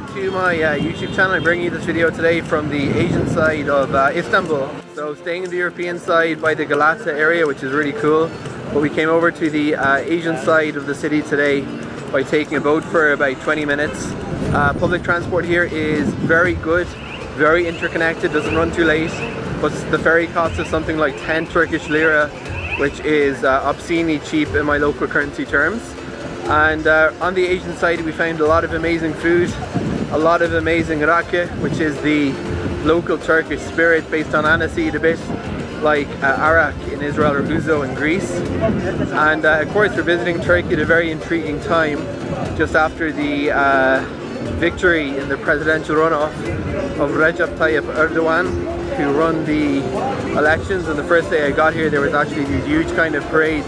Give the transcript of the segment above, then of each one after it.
back to my uh, YouTube channel. I'm bringing you this video today from the Asian side of uh, Istanbul. So staying in the European side by the Galata area, which is really cool. But we came over to the uh, Asian side of the city today by taking a boat for about 20 minutes. Uh, public transport here is very good, very interconnected, doesn't run too late. But the ferry costs us something like 10 Turkish lira, which is uh, obscenely cheap in my local currency terms. And uh, on the Asian side we found a lot of amazing food, a lot of amazing raki, which is the local Turkish spirit based on aniseed a bit like uh, arak in Israel or ouzo in Greece. And uh, of course we're visiting Turkey at a very intriguing time just after the uh, victory in the presidential runoff of Recep Tayyip Erdogan who run the elections and the first day I got here there was actually these huge kind of parades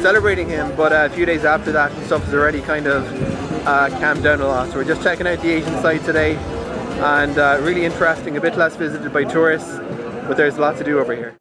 celebrating him, but uh, a few days after that, stuff is already kind of uh, a lot. So we're just checking out the Asian side today, and uh, really interesting, a bit less visited by tourists, but there's a lot to do over here.